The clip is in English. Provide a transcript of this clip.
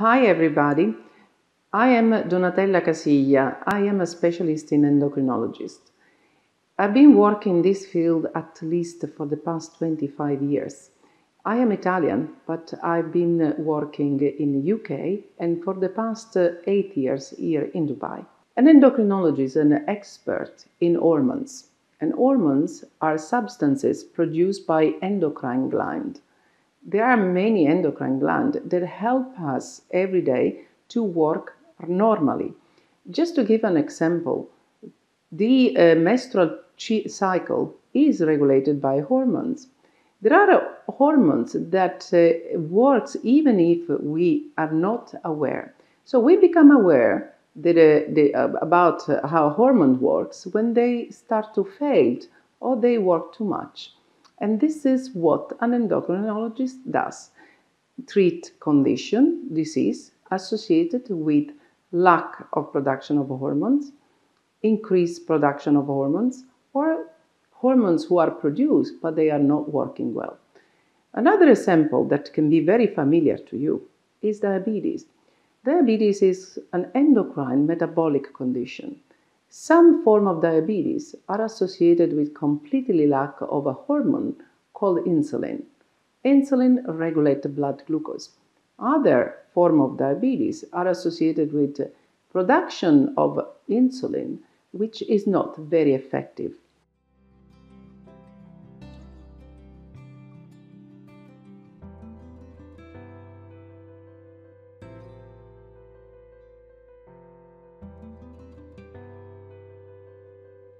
Hi everybody, I am Donatella Casiglia. I am a specialist in endocrinologist. I've been working in this field at least for the past 25 years. I am Italian, but I've been working in the UK and for the past eight years here in Dubai. An endocrinologist is an expert in hormones, and hormones are substances produced by endocrine gland there are many endocrine glands that help us every day to work normally. Just to give an example, the uh, menstrual cycle is regulated by hormones. There are hormones that uh, works even if we are not aware. So we become aware that, uh, the, uh, about how hormone works when they start to fail or they work too much. And this is what an endocrinologist does treat condition, disease associated with lack of production of hormones, increased production of hormones, or hormones who are produced but they are not working well. Another example that can be very familiar to you is diabetes. Diabetes is an endocrine metabolic condition some form of diabetes are associated with completely lack of a hormone called insulin. Insulin regulates blood glucose. Other form of diabetes are associated with production of insulin, which is not very effective